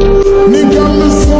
Nigga, listen.